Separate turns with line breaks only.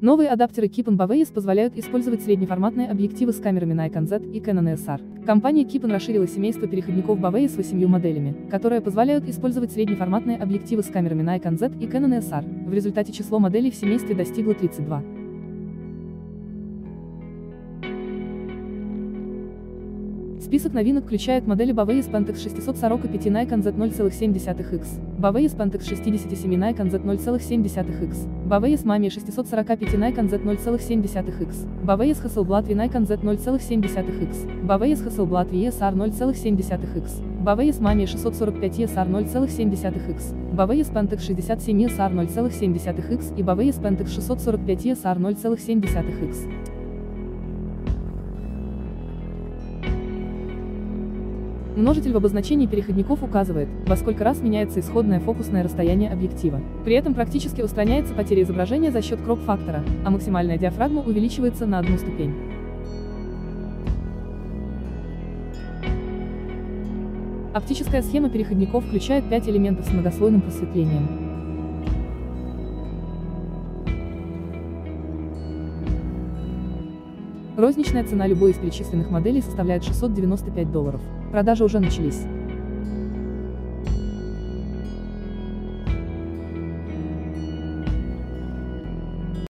Новые адаптеры Kipan Baveis позволяют использовать среднеформатные объективы с камерами Nikon Z и Canon ESR. Компания Kipan расширила семейство переходников с восемью моделями, которые позволяют использовать среднеформатные объективы с камерами Nikon Z и Canon ESR. В результате число моделей в семействе достигло 32. Список новинок включает модели Baveis Pentax 645 Nikon Z0,7X, Baveis Pentax 67 Nikon Z0,7X, Baveis Mamiya 645 Nikon Z0,7X, Baveis Hasselblad V Nikon Z0,7X, Baveis Hasselblad V ESR 0,7X, Baveis Mamiya 645 ESR 0,7X, Baveis Pentax 67 ESR 0,7X и Baveis Pentax 645 ESR 0,7X. Множитель в обозначении переходников указывает, во сколько раз меняется исходное фокусное расстояние объектива. При этом практически устраняется потеря изображения за счет кроп-фактора, а максимальная диафрагма увеличивается на одну ступень. Оптическая схема переходников включает 5 элементов с многослойным просветлением. Розничная цена любой из перечисленных моделей составляет 695 долларов. Продажи уже начались.